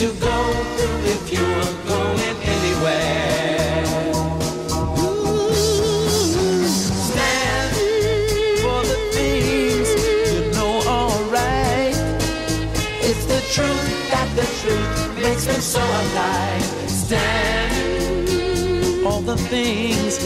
to go if you are going anywhere. Stand for the things you know. It's the truth that the truth makes me so alive. Stand all the things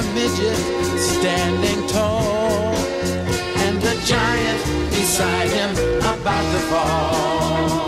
the midget standing tall, and the giant beside him about to fall.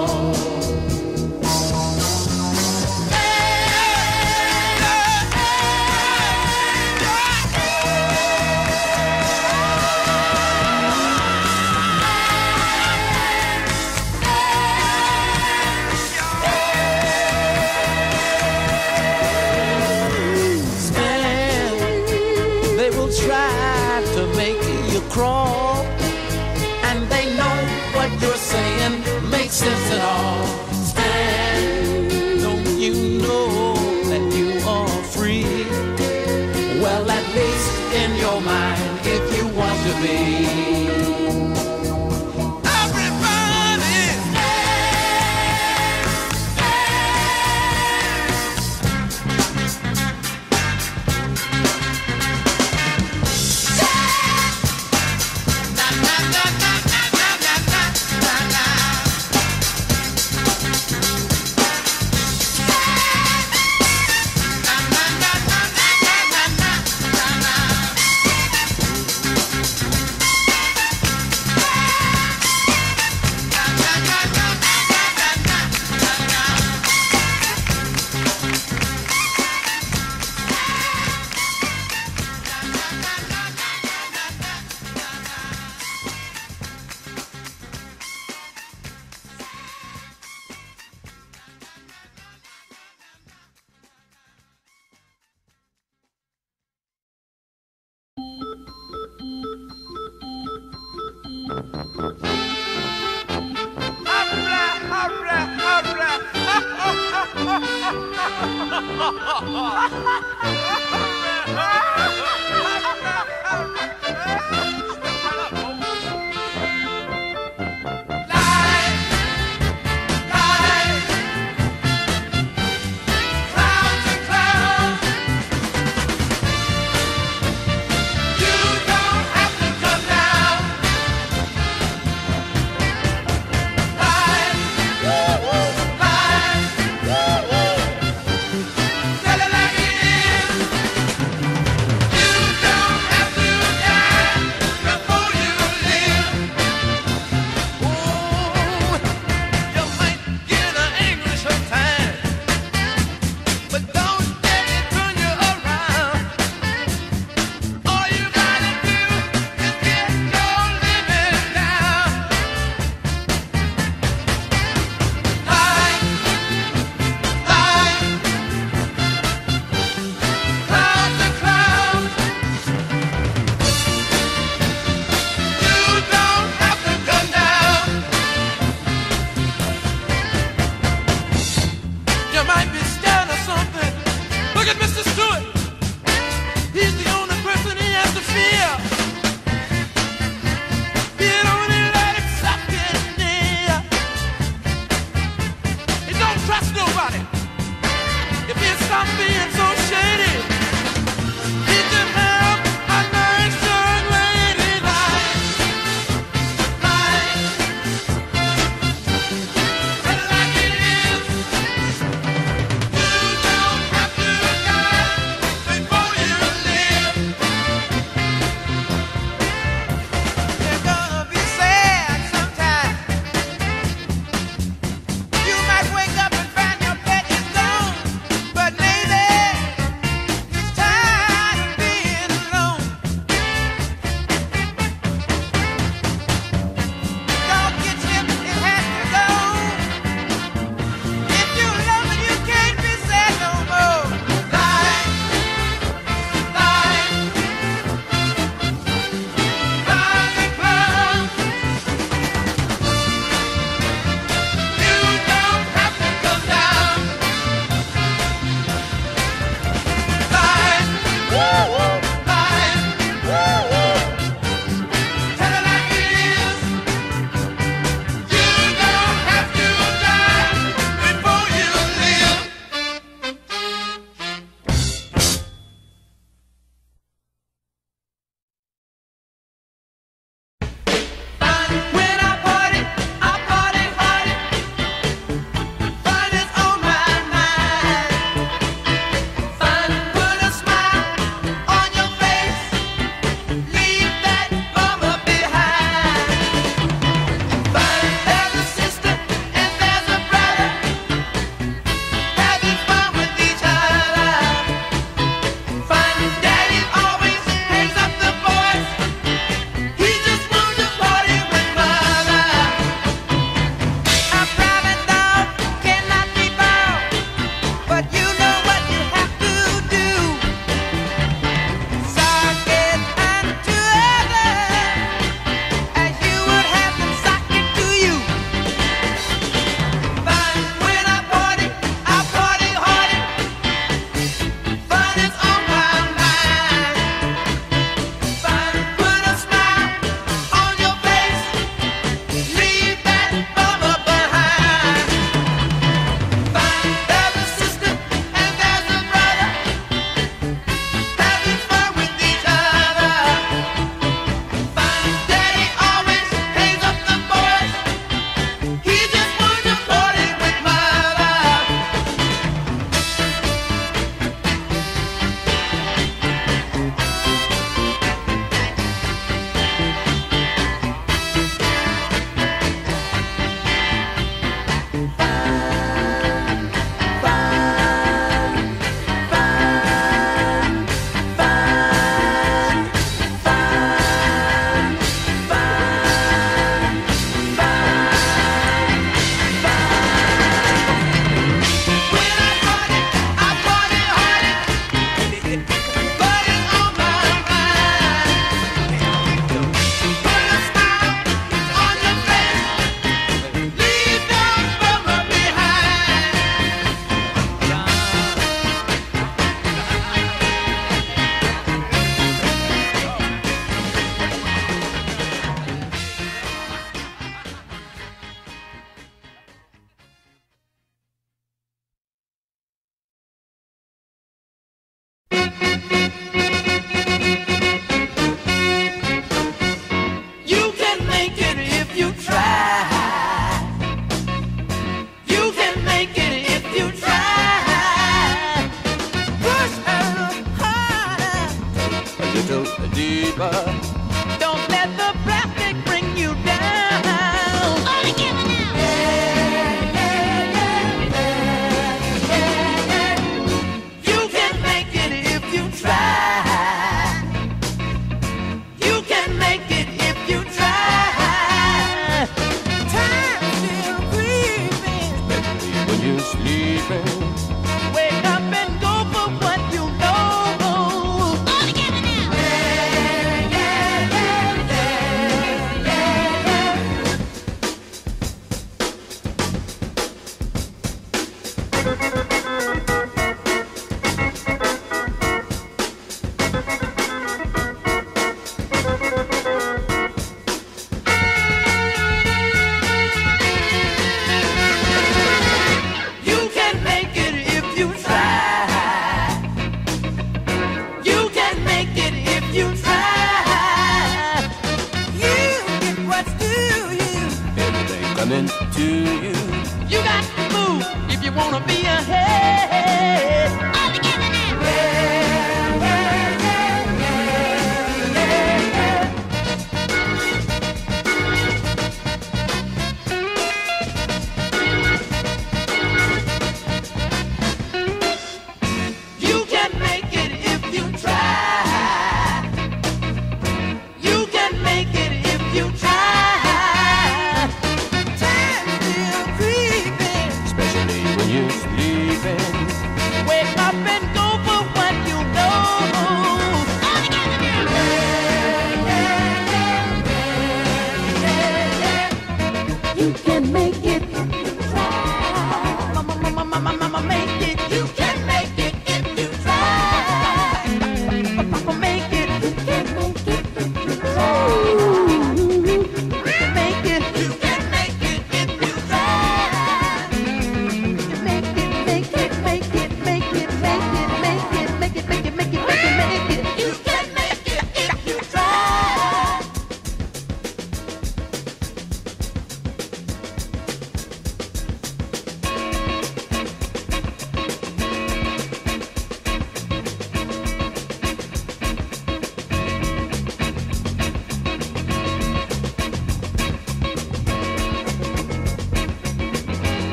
future.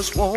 Just won't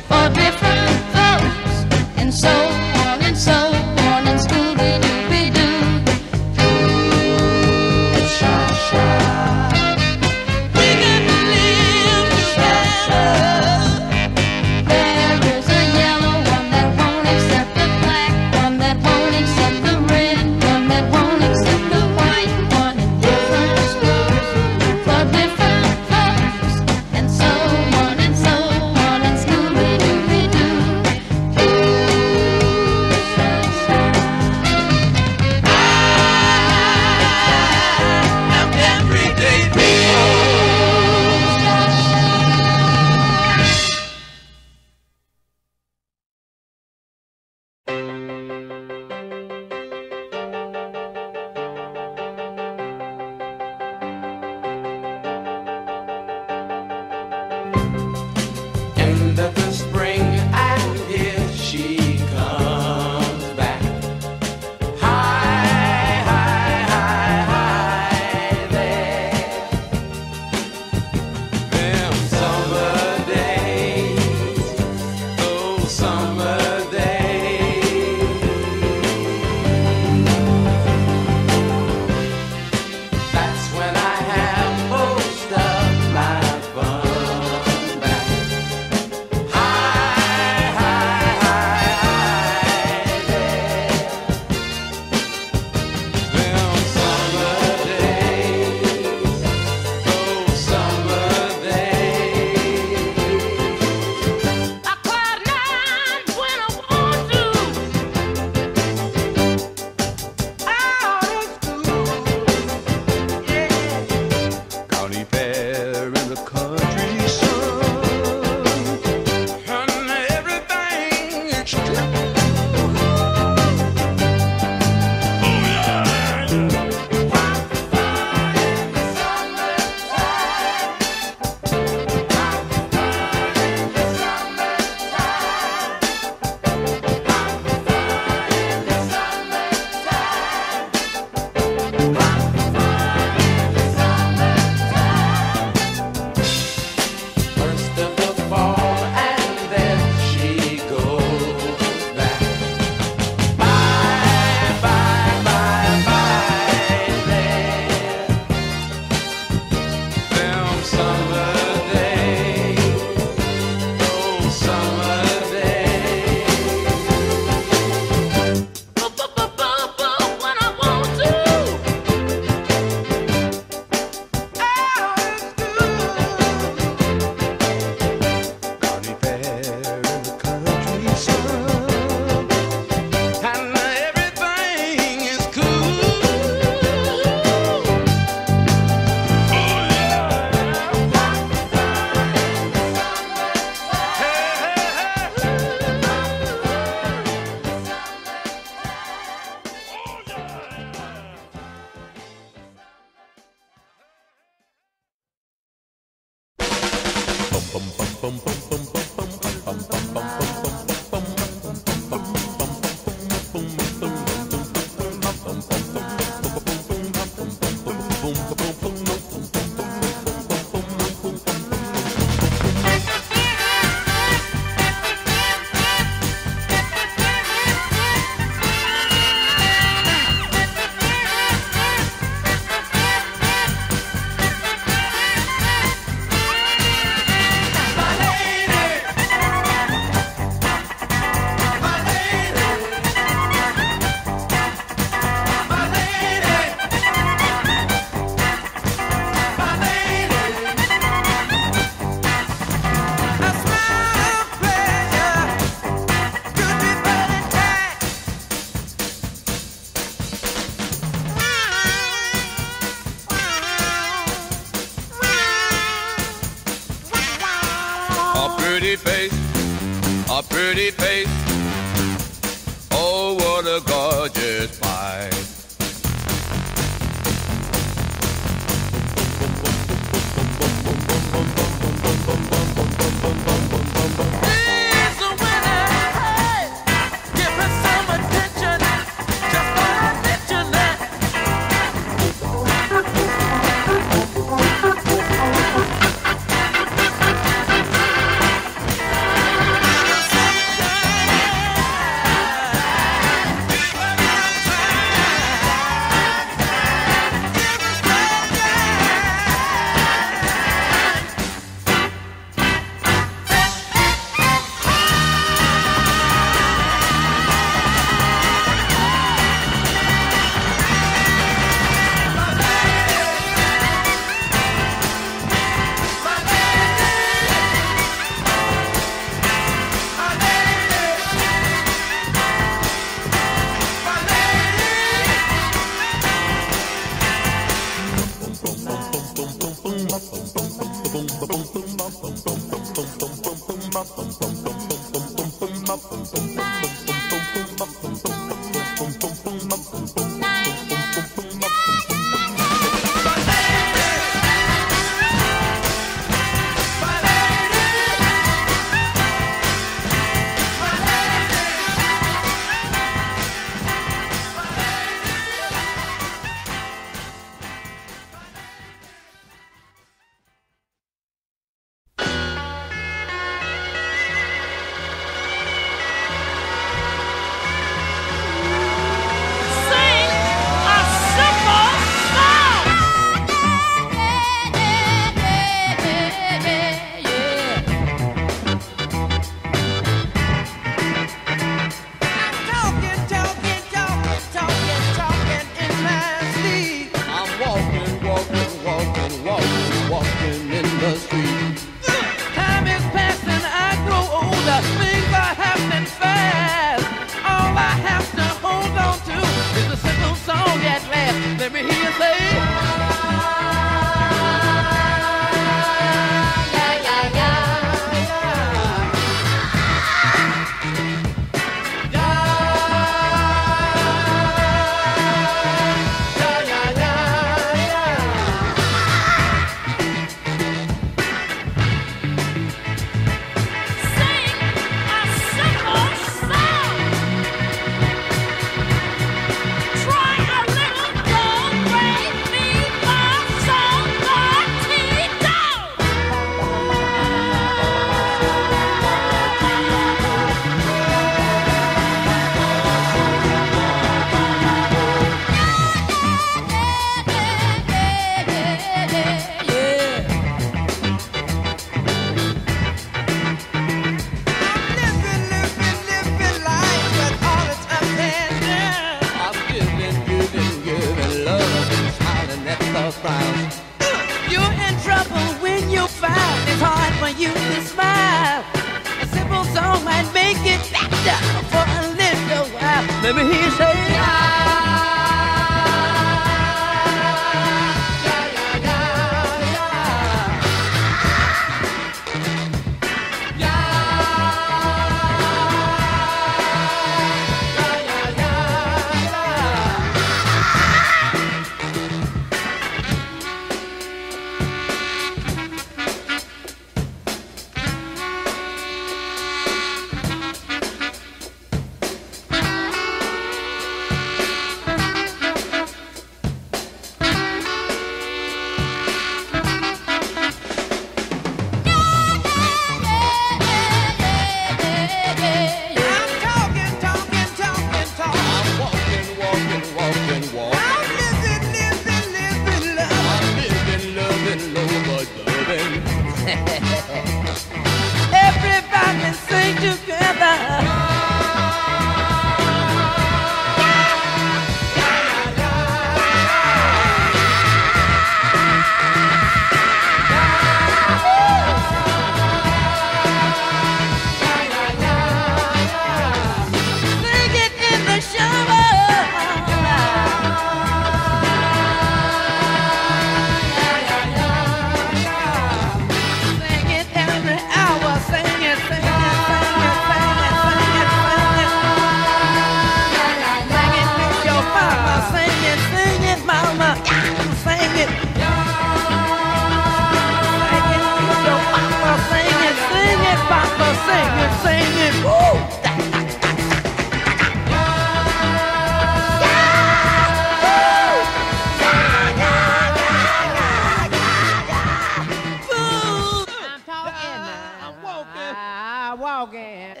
I'm